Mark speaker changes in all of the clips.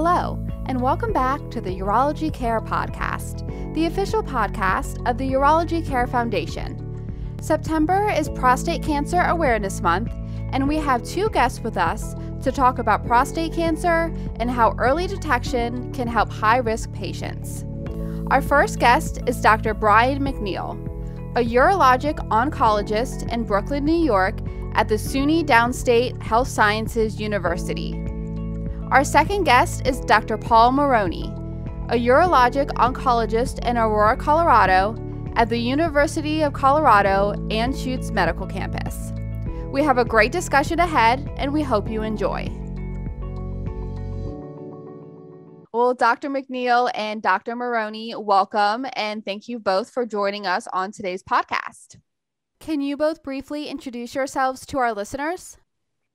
Speaker 1: Hello, and welcome back to the Urology Care Podcast, the official podcast of the Urology Care Foundation. September is Prostate Cancer Awareness Month, and we have two guests with us to talk about prostate cancer and how early detection can help high risk patients. Our first guest is Dr. Brian McNeil, a urologic oncologist in Brooklyn, New York at the SUNY Downstate Health Sciences University. Our second guest is Dr. Paul Maroni, a urologic oncologist in Aurora, Colorado at the University of Colorado Anschutz Medical Campus. We have a great discussion ahead, and we hope you enjoy. Well, Dr. McNeil and Dr. Maroni, welcome, and thank you both for joining us on today's podcast. Can you both briefly introduce yourselves to our listeners?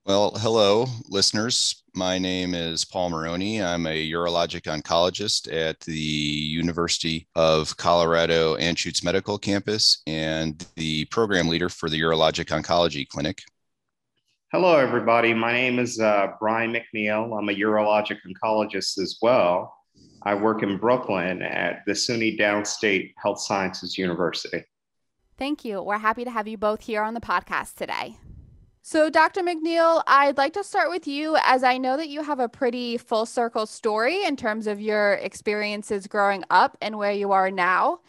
Speaker 2: Well, hello, listeners. My name is Paul Maroni. I'm a urologic oncologist at the University of Colorado Anschutz Medical Campus and the program leader for the Urologic Oncology Clinic.
Speaker 3: Hello, everybody. My name is uh, Brian McNeil. I'm a urologic oncologist as well. I work in Brooklyn at the SUNY Downstate Health Sciences University.
Speaker 1: Thank you. We're happy to have you both here on the podcast today. So, Dr. McNeil, I'd like to start with you as I know that you have a pretty full circle story in terms of your experiences growing up and where you are now.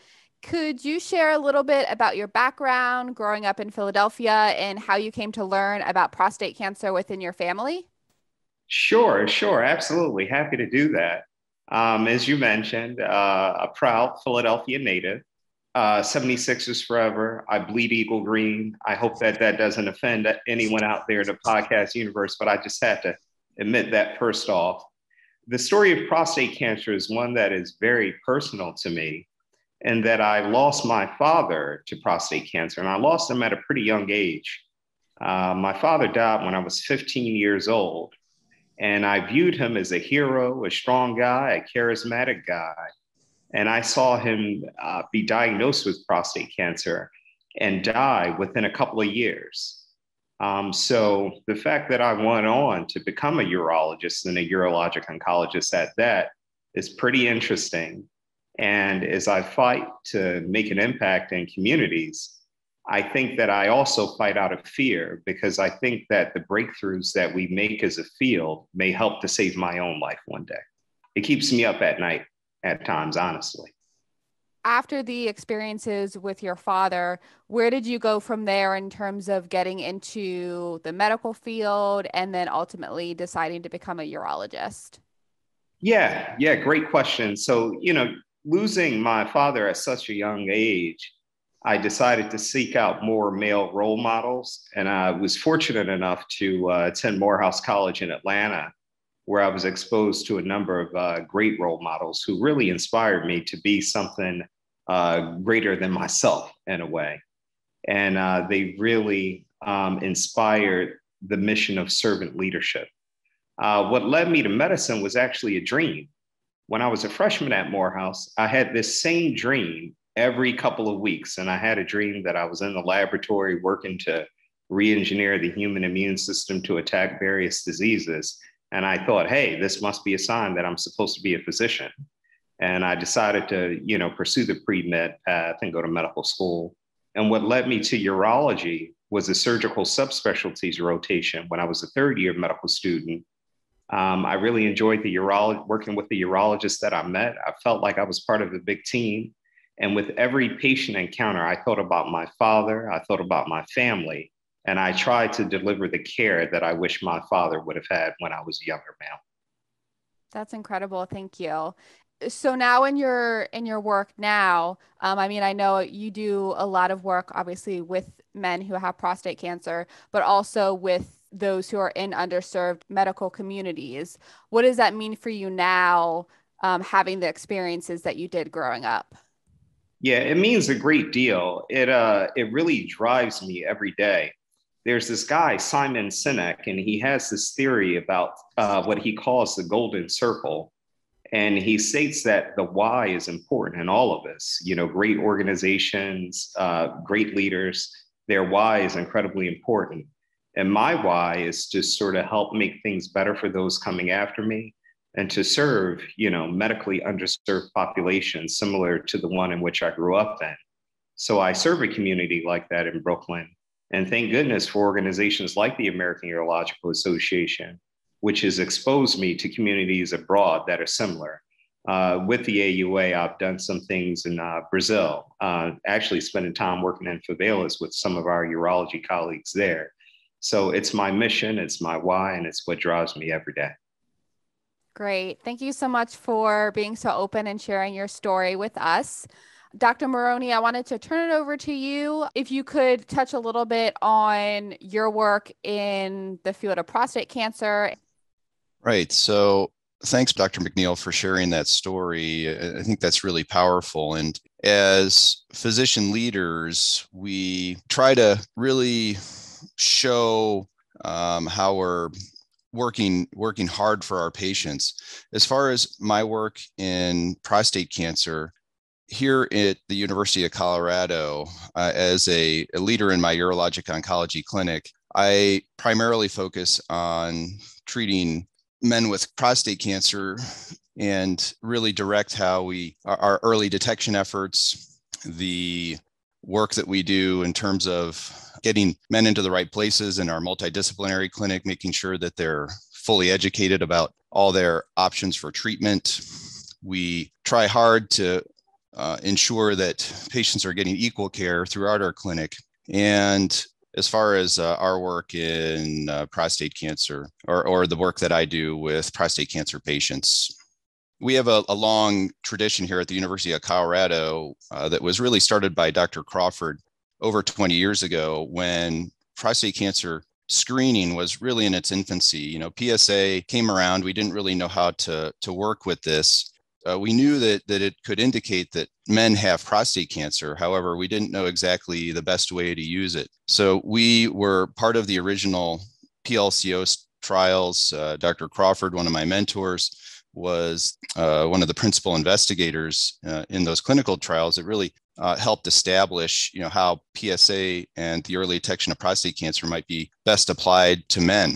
Speaker 1: Could you share a little bit about your background growing up in Philadelphia and how you came to learn about prostate cancer within your family?
Speaker 3: Sure, sure, absolutely. Happy to do that. Um, as you mentioned, uh, a proud Philadelphia native uh, 76ers forever. I bleed Eagle Green. I hope that that doesn't offend anyone out there in the podcast universe, but I just had to admit that first off. The story of prostate cancer is one that is very personal to me, and that I lost my father to prostate cancer, and I lost him at a pretty young age. Uh, my father died when I was 15 years old, and I viewed him as a hero, a strong guy, a charismatic guy and I saw him uh, be diagnosed with prostate cancer and die within a couple of years. Um, so the fact that I went on to become a urologist and a urologic oncologist at that is pretty interesting. And as I fight to make an impact in communities, I think that I also fight out of fear because I think that the breakthroughs that we make as a field may help to save my own life one day. It keeps me up at night at times, honestly.
Speaker 1: After the experiences with your father, where did you go from there in terms of getting into the medical field and then ultimately deciding to become a urologist?
Speaker 3: Yeah, yeah, great question. So, you know, losing my father at such a young age, I decided to seek out more male role models. And I was fortunate enough to uh, attend Morehouse College in Atlanta where I was exposed to a number of uh, great role models who really inspired me to be something uh, greater than myself in a way. And uh, they really um, inspired the mission of servant leadership. Uh, what led me to medicine was actually a dream. When I was a freshman at Morehouse, I had this same dream every couple of weeks. And I had a dream that I was in the laboratory working to re engineer the human immune system to attack various diseases. And I thought, hey, this must be a sign that I'm supposed to be a physician. And I decided to, you know, pursue the pre-med path and go to medical school. And what led me to urology was a surgical subspecialties rotation when I was a third year medical student. Um, I really enjoyed the urolog- working with the urologists that I met. I felt like I was part of a big team. And with every patient encounter, I thought about my father, I thought about my family, and I tried to deliver the care that I wish my father would have had when I was a younger male.
Speaker 1: That's incredible. Thank you. So now in your in your work now, um, I mean, I know you do a lot of work, obviously, with men who have prostate cancer, but also with those who are in underserved medical communities. What does that mean for you now, um, having the experiences that you did growing up?
Speaker 3: Yeah, it means a great deal. It uh, it really drives me every day there's this guy, Simon Sinek, and he has this theory about uh, what he calls the golden circle. And he states that the why is important in all of this. You know, great organizations, uh, great leaders, their why is incredibly important. And my why is to sort of help make things better for those coming after me and to serve, you know, medically underserved populations similar to the one in which I grew up in. So I serve a community like that in Brooklyn. And thank goodness for organizations like the American Urological Association, which has exposed me to communities abroad that are similar. Uh, with the AUA, I've done some things in uh, Brazil, uh, actually spending time working in favelas with some of our urology colleagues there. So it's my mission, it's my why, and it's what drives me every day.
Speaker 1: Great. Thank you so much for being so open and sharing your story with us. Dr. Maroni, I wanted to turn it over to you. If you could touch a little bit on your work in the field of prostate cancer.
Speaker 2: Right. So, thanks, Dr. McNeil, for sharing that story. I think that's really powerful. And as physician leaders, we try to really show um, how we're working working hard for our patients. As far as my work in prostate cancer, here at the University of Colorado, uh, as a, a, leader in my urologic oncology clinic, I primarily focus on treating men with prostate cancer and really direct how we our, early detection efforts, the work that we do in terms of getting men into the right places in our multidisciplinary clinic, making sure that they're fully educated about all their options for treatment. We try hard to uh, ensure that patients are getting equal care throughout our clinic. And as far as uh, our work in uh, prostate cancer or, or the work that I do with prostate cancer patients, we have a, a long tradition here at the University of Colorado uh, that was really started by Dr. Crawford over 20 years ago when prostate cancer screening was really in its infancy. You know, PSA came around. We didn't really know how to, to work with this. Uh, we knew that, that it could indicate that men have prostate cancer. However, we didn't know exactly the best way to use it. So we were part of the original PLCO trials. Uh, Dr. Crawford, one of my mentors, was uh, one of the principal investigators uh, in those clinical trials that really uh, helped establish, you know, how PSA and the early detection of prostate cancer might be best applied to men.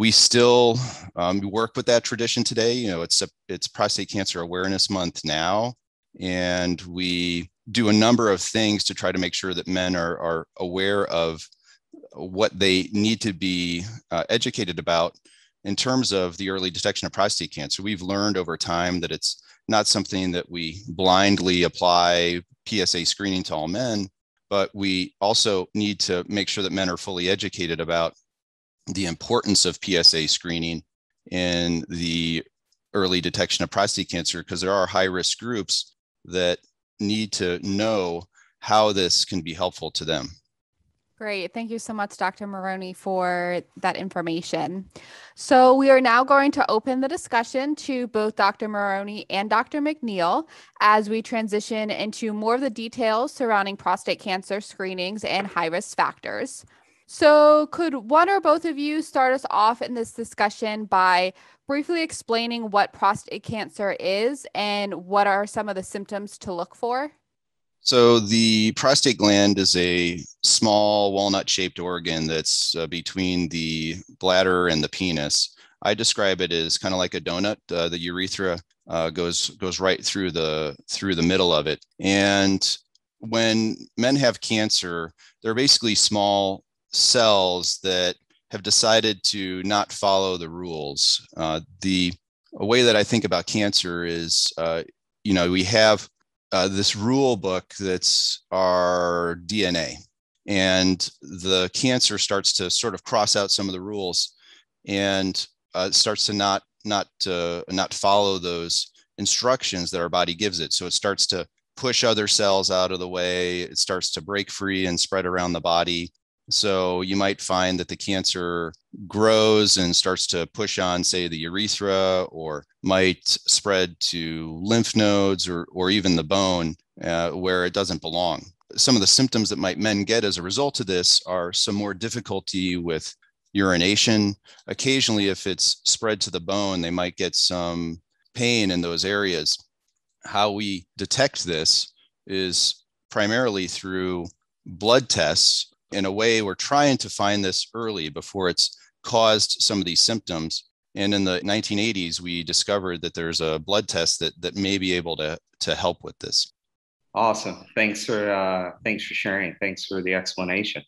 Speaker 2: We still um, work with that tradition today. You know, it's a, it's Prostate Cancer Awareness Month now, and we do a number of things to try to make sure that men are, are aware of what they need to be uh, educated about in terms of the early detection of prostate cancer. We've learned over time that it's not something that we blindly apply PSA screening to all men, but we also need to make sure that men are fully educated about the importance of PSA screening in the early detection of prostate cancer because there are high risk groups that need to know how this can be helpful to them.
Speaker 1: Great. Thank you so much, Dr. Maroni, for that information. So, we are now going to open the discussion to both Dr. Maroni and Dr. McNeil as we transition into more of the details surrounding prostate cancer screenings and high risk factors. So, could one or both of you start us off in this discussion by briefly explaining what prostate cancer is and what are some of the symptoms to look for?
Speaker 2: So the prostate gland is a small walnut-shaped organ that's uh, between the bladder and the penis. I describe it as kind of like a donut. Uh, the urethra uh, goes goes right through the through the middle of it. And when men have cancer, they're basically small cells that have decided to not follow the rules. Uh, the way that I think about cancer is, uh, you know, we have uh, this rule book that's our DNA. And the cancer starts to sort of cross out some of the rules and uh, starts to not not uh, not follow those instructions that our body gives it. So it starts to push other cells out of the way. It starts to break free and spread around the body. So you might find that the cancer grows and starts to push on, say, the urethra, or might spread to lymph nodes or, or even the bone uh, where it doesn't belong. Some of the symptoms that might men get as a result of this are some more difficulty with urination. Occasionally, if it's spread to the bone, they might get some pain in those areas. How we detect this is primarily through blood tests in a way, we're trying to find this early before it's caused some of these symptoms. And in the 1980s, we discovered that there's a blood test that, that may be able to, to help with this.
Speaker 3: Awesome. Thanks for uh, thanks for sharing. Thanks for the explanation.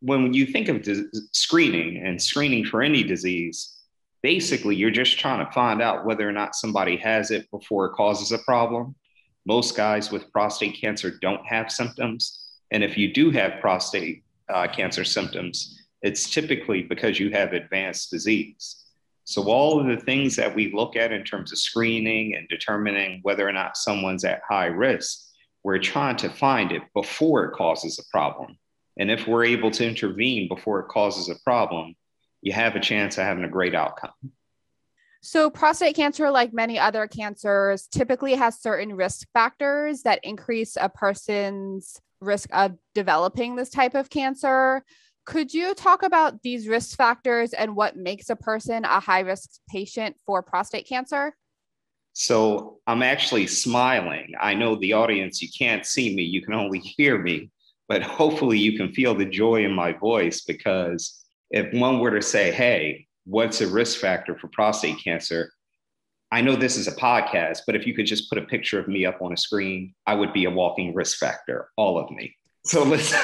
Speaker 3: When you think of screening and screening for any disease, basically you're just trying to find out whether or not somebody has it before it causes a problem. Most guys with prostate cancer don't have symptoms, and if you do have prostate uh, cancer symptoms, it's typically because you have advanced disease. So, all of the things that we look at in terms of screening and determining whether or not someone's at high risk, we're trying to find it before it causes a problem. And if we're able to intervene before it causes a problem, you have a chance of having a great outcome.
Speaker 1: So, prostate cancer, like many other cancers, typically has certain risk factors that increase a person's risk of developing this type of cancer. Could you talk about these risk factors and what makes a person a high risk patient for prostate cancer?
Speaker 3: So I'm actually smiling. I know the audience, you can't see me, you can only hear me, but hopefully you can feel the joy in my voice because if one were to say, hey, what's a risk factor for prostate cancer? I know this is a podcast, but if you could just put a picture of me up on a screen, I would be a walking risk factor, all of me. So let's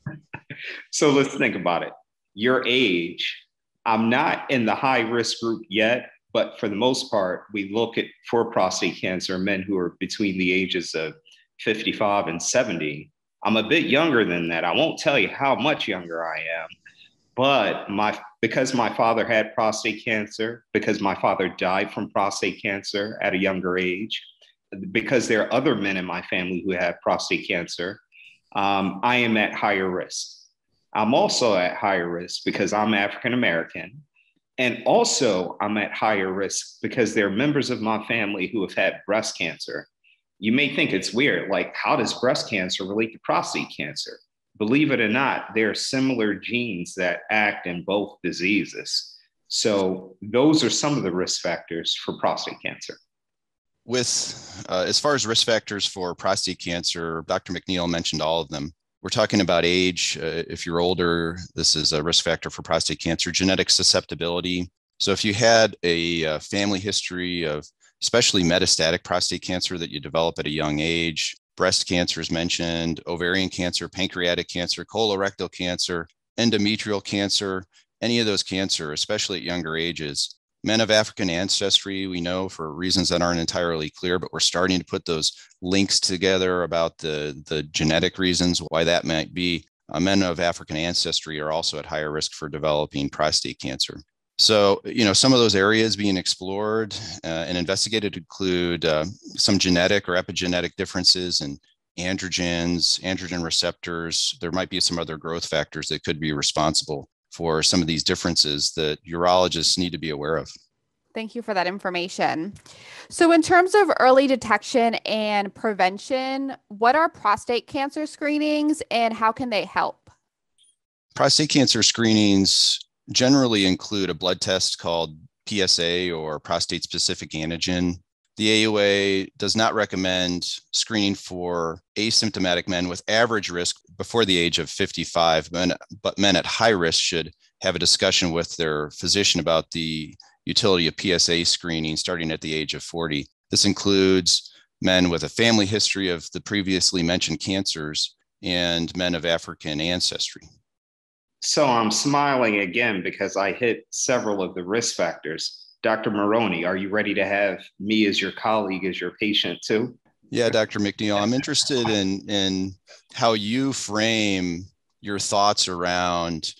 Speaker 3: so let's think about it. Your age, I'm not in the high risk group yet, but for the most part, we look at for prostate cancer men who are between the ages of 55 and 70. I'm a bit younger than that. I won't tell you how much younger I am, but my because my father had prostate cancer, because my father died from prostate cancer at a younger age, because there are other men in my family who have prostate cancer, um, I am at higher risk. I'm also at higher risk because I'm African American. And also, I'm at higher risk because there are members of my family who have had breast cancer. You may think it's weird, like, how does breast cancer relate to prostate cancer? Believe it or not, there are similar genes that act in both diseases. So, those are some of the risk factors for prostate cancer.
Speaker 2: With uh, as far as risk factors for prostate cancer, Dr. McNeil mentioned all of them. We're talking about age. Uh, if you're older, this is a risk factor for prostate cancer, genetic susceptibility. So if you had a, a uh, family history of especially metastatic prostate cancer that you develop at a young age, breast cancer is mentioned, ovarian cancer, pancreatic cancer, colorectal cancer, endometrial cancer, any of those cancer, especially at younger ages, men of African ancestry, we know for reasons that aren't entirely clear, but we're starting to put those links together about the, the genetic reasons why that might be. Uh, men of African ancestry are also at higher risk for developing prostate cancer. So, you know, some of those areas being explored uh, and investigated include uh, some genetic or epigenetic differences in androgens, androgen receptors. There might be some other growth factors that could be responsible for some of these differences that urologists need to be aware of.
Speaker 1: Thank you for that information. So, in terms of early detection and prevention, what are prostate cancer screenings and how can they help?
Speaker 2: Prostate cancer screenings generally include a blood test called PSA or prostate specific antigen the AUA does not recommend screening for asymptomatic men with average risk before the age of 55, men, but men at high risk should have a discussion with their physician about the utility of PSA screening starting at the age of 40. This includes men with a family history of the previously mentioned cancers and men of African ancestry.
Speaker 3: So I'm smiling again because I hit several of the risk factors. Dr. Maroni, are you ready to have me as your colleague, as your patient too?
Speaker 2: Yeah, Dr. McNeil, I'm interested in, in how you frame your thoughts around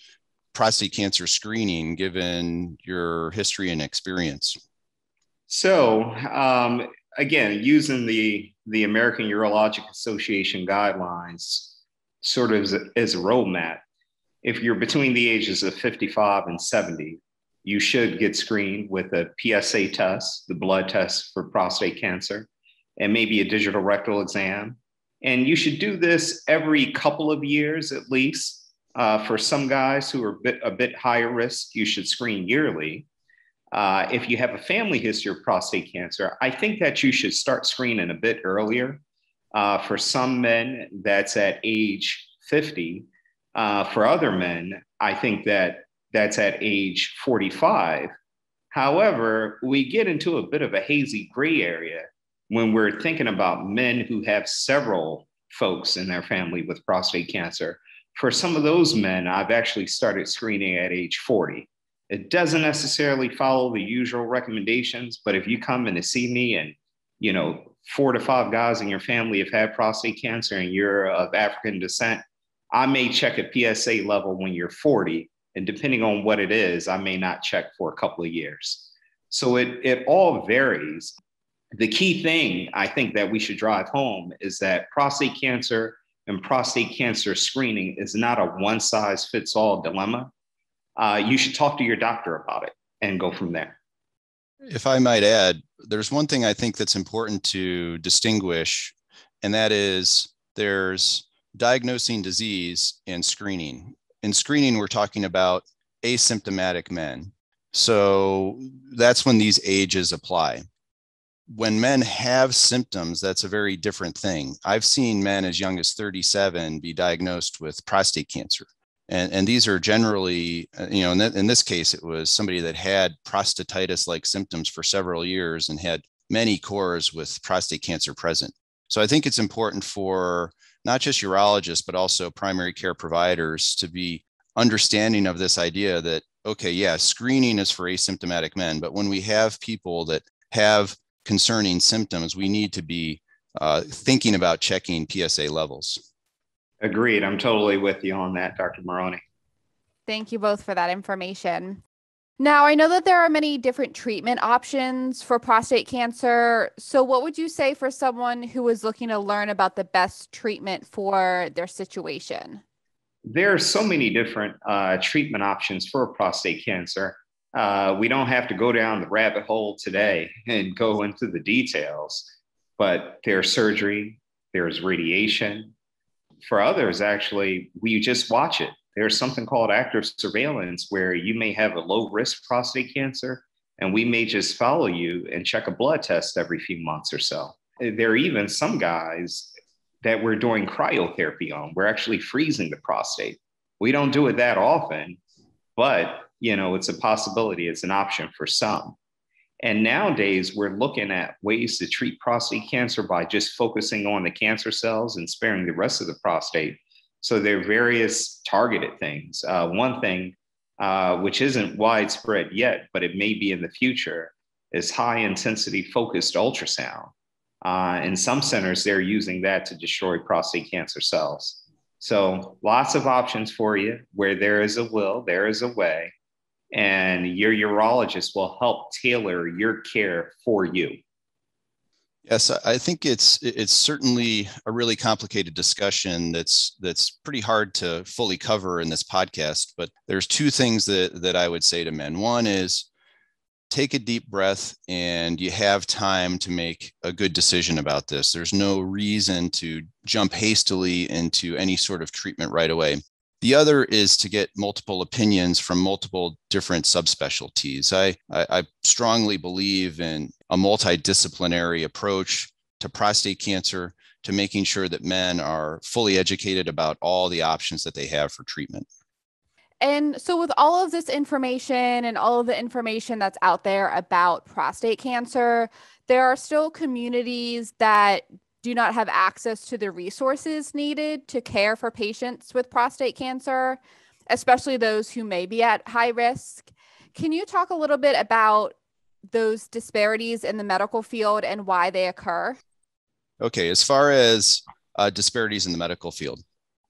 Speaker 2: prostate cancer screening given your history and experience.
Speaker 3: So, um, again, using the, the American Urologic Association guidelines sort of as a, as a roadmap, if you're between the ages of 55 and 70, you should get screened with a PSA test, the blood test for prostate cancer, and maybe a digital rectal exam. And you should do this every couple of years at least. Uh, for some guys who are a bit, a bit higher risk, you should screen yearly. Uh, if you have a family history of prostate cancer, I think that you should start screening a bit earlier. Uh, for some men, that's at age 50. Uh, for other men, I think that that's at age 45. However, we get into a bit of a hazy gray area when we're thinking about men who have several folks in their family with prostate cancer. For some of those men, I've actually started screening at age 40. It doesn't necessarily follow the usual recommendations, but if you come in to see me and, you know, four to five guys in your family have had prostate cancer and you're of African descent, I may check a PSA level when you're 40. And depending on what it is, I may not check for a couple of years. So it, it all varies. The key thing I think that we should drive home is that prostate cancer and prostate cancer screening is not a one size fits all dilemma. Uh, you should talk to your doctor about it and go from there.
Speaker 2: If I might add, there's one thing I think that's important to distinguish, and that is there's diagnosing disease and screening. In screening, we're talking about asymptomatic men. So that's when these ages apply. When men have symptoms, that's a very different thing. I've seen men as young as 37 be diagnosed with prostate cancer. And, and these are generally, uh, you know, in, th- in this case, it was somebody that had prostatitis like symptoms for several years and had many cores with prostate cancer present. So I think it's important for not just urologists, but also primary care providers to be understanding of this idea that, okay, yeah, screening is for asymptomatic men, but when we have people that have concerning symptoms, we need to be uh, thinking about checking PSA levels.
Speaker 3: Agreed. I'm totally with you on that, Dr. Maroni.
Speaker 1: Thank you both for that information. Now, I know that there are many different treatment options for prostate cancer. So, what would you say for someone who is looking to learn about the best treatment for their situation?
Speaker 3: There are so many different uh, treatment options for prostate cancer. Uh, we don't have to go down the rabbit hole today and go into the details, but there's surgery, there's radiation. For others, actually, we just watch it there's something called active surveillance where you may have a low risk prostate cancer and we may just follow you and check a blood test every few months or so. There are even some guys that we're doing cryotherapy on. We're actually freezing the prostate. We don't do it that often, but you know, it's a possibility, it's an option for some. And nowadays, we're looking at ways to treat prostate cancer by just focusing on the cancer cells and sparing the rest of the prostate so there are various targeted things. Uh, one thing, uh, which isn't widespread yet, but it may be in the future, is high intensity focused ultrasound. Uh, in some centers, they're using that to destroy prostate cancer cells. So lots of options for you. Where there is a will, there is a way. And your urologist will help tailor your care for you.
Speaker 2: Yes, I think it's it's certainly a really complicated discussion that's that's pretty hard to fully cover in this podcast. But there's two things that that I would say to men. One is take a deep breath and you have time to make a good decision about this. There's no reason to jump hastily into any sort of treatment right away. The other is to get multiple opinions from multiple different subspecialties. I, I, I strongly believe in a multidisciplinary approach to prostate cancer to making sure that men are fully educated about all the options that they have for treatment.
Speaker 1: And so, with all of this information and all of the information that's out there about prostate cancer, there are still communities that do not have access to the resources needed to care for patients with prostate cancer, especially those who may be at high risk. Can you talk a little bit about those disparities in the medical field and why they occur?
Speaker 2: Okay, as far as uh, disparities in the medical field,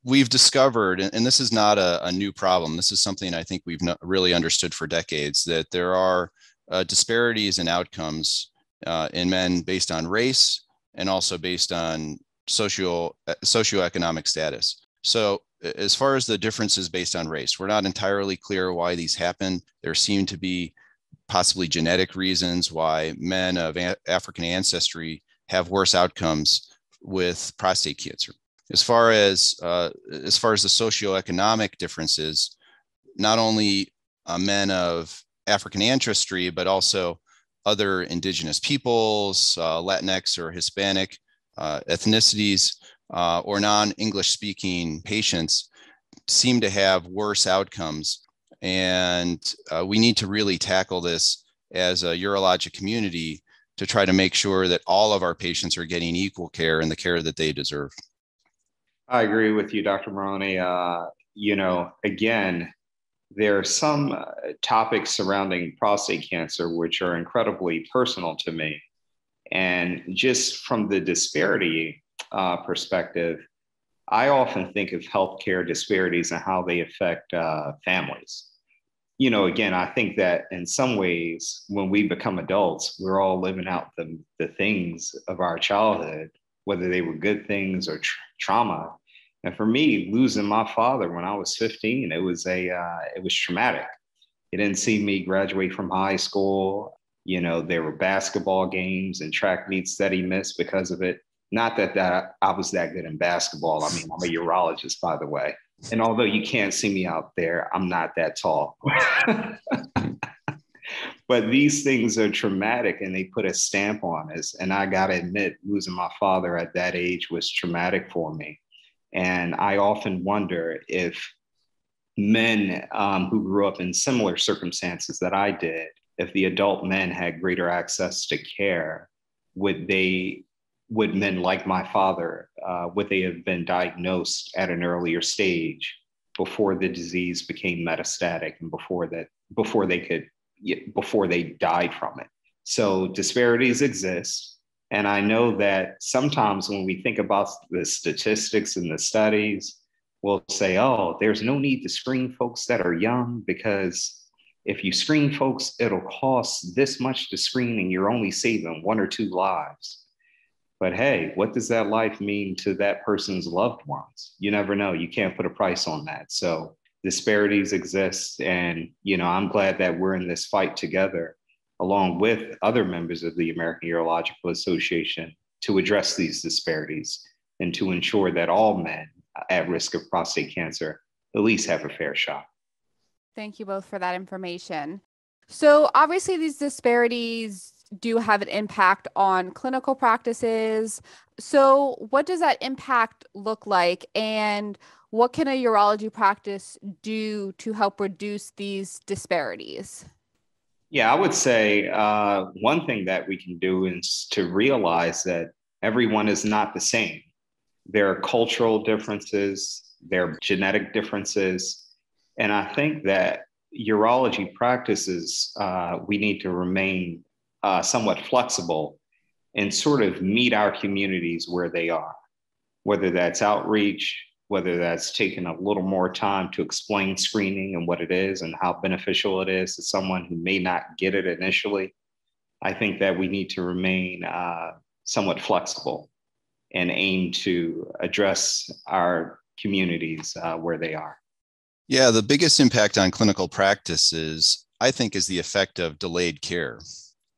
Speaker 2: we've discovered, and this is not a, a new problem, this is something I think we've really understood for decades, that there are uh, disparities in outcomes uh, in men based on race, and also based on socio socioeconomic status. So as far as the differences based on race, we're not entirely clear why these happen. There seem to be possibly genetic reasons why men of African ancestry have worse outcomes with prostate cancer. As far as uh, as far as the socioeconomic differences, not only uh, men of African ancestry, but also other indigenous peoples, uh, Latinx or Hispanic uh, ethnicities, uh, or non English speaking patients seem to have worse outcomes. And uh, we need to really tackle this as a urologic community to try to make sure that all of our patients are getting equal care and the care that they deserve.
Speaker 3: I agree with you, Dr. Maroni. Uh, you know, again, there are some uh, topics surrounding prostate cancer which are incredibly personal to me. And just from the disparity uh, perspective, I often think of healthcare disparities and how they affect uh, families. You know, again, I think that in some ways, when we become adults, we're all living out the, the things of our childhood, whether they were good things or tra- trauma. And for me, losing my father when I was 15, it was a uh, it was traumatic. He didn't see me graduate from high school. You know, there were basketball games and track meets that he missed because of it. Not that that I was that good in basketball. I mean, I'm a urologist, by the way. And although you can't see me out there, I'm not that tall. but these things are traumatic and they put a stamp on us. And I got to admit, losing my father at that age was traumatic for me. And I often wonder if men um, who grew up in similar circumstances that I did, if the adult men had greater access to care, would they would men like my father, uh, would they have been diagnosed at an earlier stage before the disease became metastatic and before that, before they could, before they died from it? So disparities exist. And I know that sometimes when we think about the statistics and the studies, we'll say, oh, there's no need to screen folks that are young because if you screen folks, it'll cost this much to screen and you're only saving one or two lives. But hey, what does that life mean to that person's loved ones? You never know. You can't put a price on that. So disparities exist. And, you know, I'm glad that we're in this fight together along with other members of the American Urological Association to address these disparities and to ensure that all men at risk of prostate cancer at least have a fair shot.
Speaker 1: Thank you both for that information. So, obviously, these disparities do have an impact on clinical practices. So, what does that impact look like? And what can a urology practice do to help reduce these disparities?
Speaker 3: Yeah, I would say uh, one thing that we can do is to realize that everyone is not the same. There are cultural differences, there are genetic differences. And I think that urology practices, uh, we need to remain uh, somewhat flexible and sort of meet our communities where they are, whether that's outreach, whether that's taking a little more time to explain screening and what it is and how beneficial it is to someone who may not get it initially. I think that we need to remain uh, somewhat flexible and aim to address our communities uh, where they are.
Speaker 2: Yeah, the biggest impact on clinical practice is, I think, is the effect of delayed care.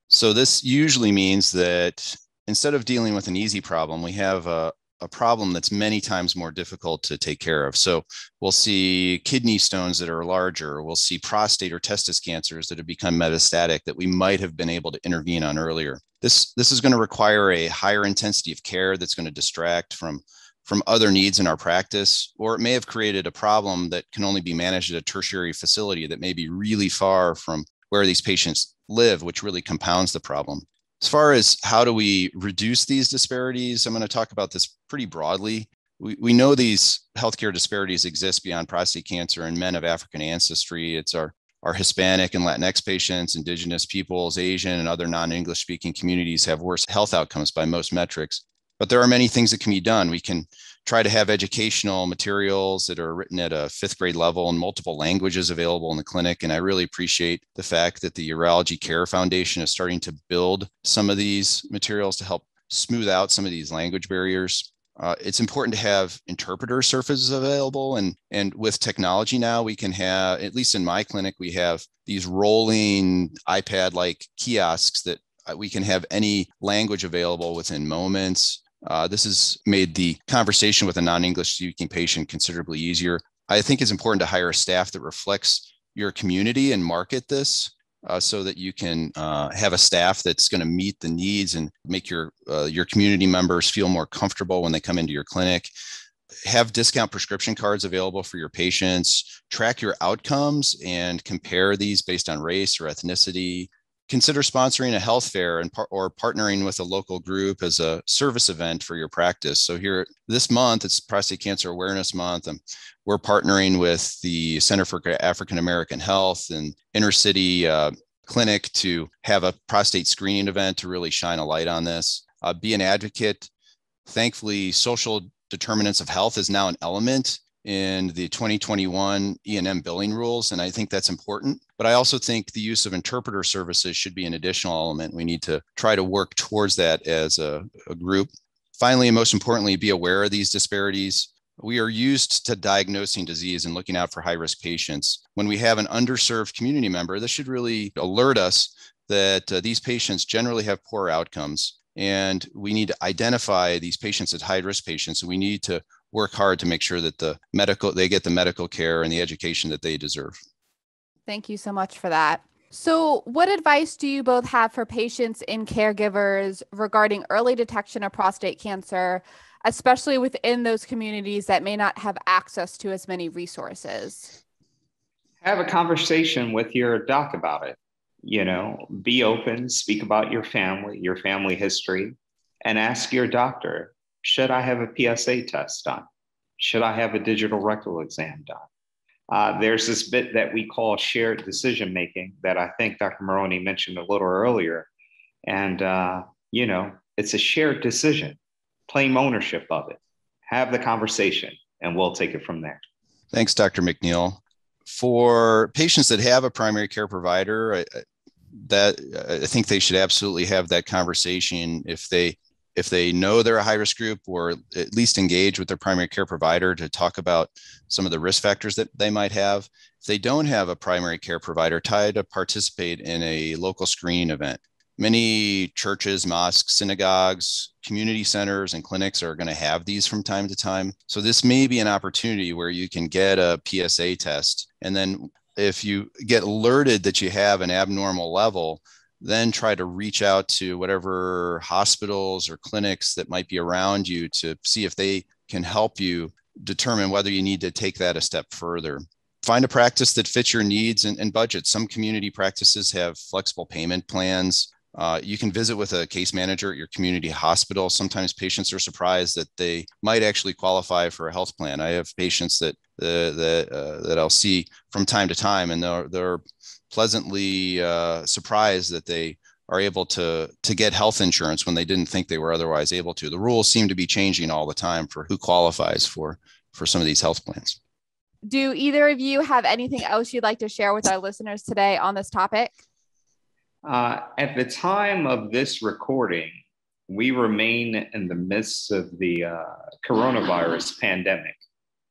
Speaker 2: So this usually means that instead of dealing with an easy problem, we have a, a problem that's many times more difficult to take care of. So we'll see kidney stones that are larger. We'll see prostate or testis cancers that have become metastatic that we might have been able to intervene on earlier. This, this is going to require a higher intensity of care that's going to distract from, from other needs in our practice, or it may have created a problem that can only be managed at a tertiary facility that may be really far from where these patients live, which really compounds the problem. As far as how do we reduce these disparities, I'm going to talk about this pretty broadly. We, we know these healthcare disparities exist beyond prostate cancer in men of African ancestry. It's our, our Hispanic and Latinx patients, indigenous peoples, Asian, and other non English speaking communities have worse health outcomes by most metrics. But there are many things that can be done. We can try to have educational materials that are written at a fifth grade level and multiple languages available in the clinic. And I really appreciate the fact that the Urology Care Foundation is starting to build some of these materials to help smooth out some of these language barriers. Uh, it's important to have interpreter surfaces available and and with technology now we can have at least in my clinic we have these rolling ipad like kiosks that uh, we can have any language available within moments uh, this has made the conversation with a non English speaking patient considerably easier. I think it's important to hire a staff that reflects your community and market this uh, so that you can uh, have a staff that's going to meet the needs and make your uh, your community members feel more comfortable when they come into your clinic. Have discount prescription cards available for your patients. Track your outcomes and compare these based on race or ethnicity consider sponsoring a health fair and par- or partnering with a local group as a service event for your practice. So here this month, it's Prostate Cancer Awareness Month. and we're partnering with the Center for African American Health and Inner City uh, Clinic to have a prostate screening event to really shine a light on this. Uh, be an advocate. Thankfully, social determinants of health is now an element in the 2021 E&M billing rules, and I think that's important. But I also think the use of interpreter services should be an additional element. We need to try to work towards that as a, a group. Finally, and most importantly, be aware of these disparities. We are used to diagnosing disease and looking out for high risk patients. When we have an underserved community member, this should really alert us that uh, these patients generally have poor outcomes. And we need to identify these patients as high risk patients. And we need to work hard to make sure that the medical they get the medical care and the education that they deserve.
Speaker 1: Thank you so much for that. So, what advice do you both have for patients and caregivers regarding early detection of prostate cancer, especially within those communities that may not have access to as many resources?
Speaker 3: Have a conversation with your doc about it. You know, be open, speak about your family, your family history, and ask your doctor should I have a PSA test done? Should I have a digital rectal exam done? Uh, there's this bit that we call shared decision making that I think Dr. Maroni mentioned a little earlier. And, uh, you know, it's a shared decision. Claim ownership of it. Have the conversation, and we'll take it from there.
Speaker 2: Thanks, Dr. McNeil. For patients that have a primary care provider, I, that I think they should absolutely have that conversation if they if they know they're a high risk group or at least engage with their primary care provider to talk about some of the risk factors that they might have. If they don't have a primary care provider, try to participate in a local screening event. Many churches, mosques, synagogues, community centers, and clinics are going to have these from time to time. So, this may be an opportunity where you can get a PSA test. And then, if you get alerted that you have an abnormal level, then try to reach out to whatever hospitals or clinics that might be around you to see if they can help you determine whether you need to take that a step further. Find a practice that fits your needs and, and budget. Some community practices have flexible payment plans. Uh, you can visit with a case manager at your community hospital. Sometimes patients are surprised that they might actually qualify for a health plan. I have patients that uh, that uh, that I'll see from time to time, and they're they're pleasantly uh, surprised that they are able to to get health insurance when they didn't think they were otherwise able to. The rules seem to be changing all the time for who qualifies for for some of these health plans.
Speaker 1: Do either of you have anything else you'd like to share with our listeners today on this topic?
Speaker 3: Uh, at the time of this recording, we remain in the midst of the uh, coronavirus pandemic.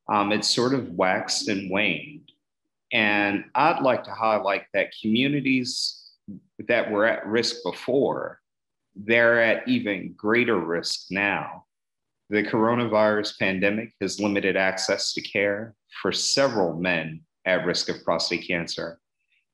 Speaker 3: Um, it's sort of waxed and waned. And I'd like to highlight that communities that were at risk before, they're at even greater risk now. The coronavirus pandemic has limited access to care for several men at risk of prostate cancer.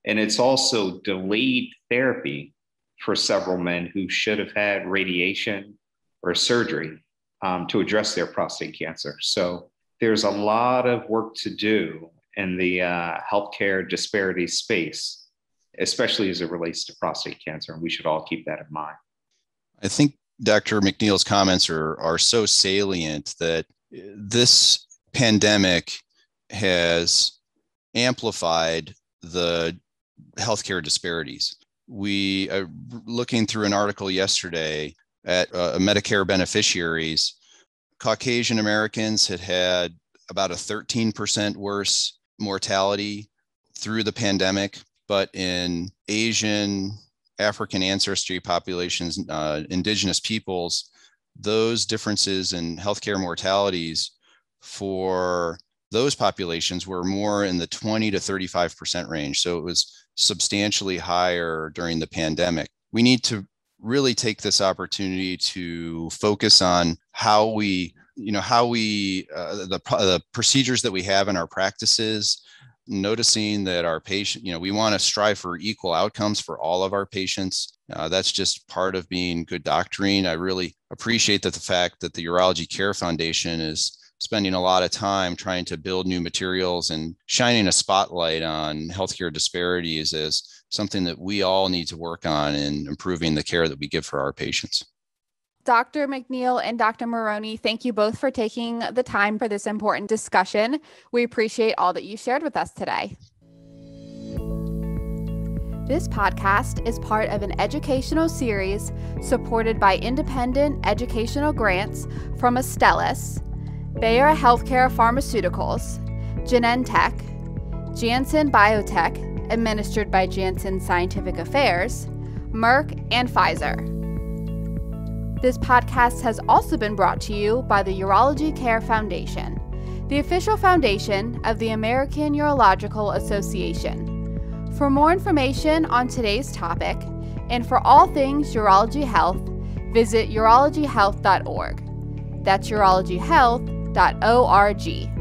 Speaker 3: And it's also delayed therapy for several men who should have had radiation or surgery um, to address their prostate cancer. So there's a lot of work to do in the uh, healthcare disparity space, especially as it relates to prostate cancer. And we should all keep that in mind.
Speaker 2: I think Dr. McNeil's comments are, are so salient that this pandemic has amplified the healthcare disparities. We are looking through an article yesterday at uh, Medicare beneficiaries. Caucasian Americans had had about a 13% worse mortality through the pandemic, but in Asian, African ancestry populations, uh, indigenous peoples, those differences in healthcare mortalities for those populations were more in the 20 to 35% range. So it was substantially higher during the pandemic. We need to really take this opportunity to focus on how we you know how we uh, the, the procedures that we have in our practices noticing that our patient you know we want to strive for equal outcomes for all of our patients uh, that's just part of being good doctoring i really appreciate that the fact that the urology care foundation is spending a lot of time trying to build new materials and shining a spotlight on healthcare disparities as something that we all need to work on in improving the care that we give for our patients.
Speaker 1: Dr. McNeil and Dr. Maroni, thank you both for taking the time for this important discussion. We appreciate all that you shared with us today. This podcast is part of an educational series supported by independent educational grants from Astellas, Bayer Healthcare Pharmaceuticals, Genentech, Janssen Biotech, administered by Janssen Scientific Affairs, Merck, and Pfizer. This podcast has also been brought to you by the Urology Care Foundation, the official foundation of the American Urological Association. For more information on today's topic and for all things urology health, visit urologyhealth.org. That's urologyhealth.org.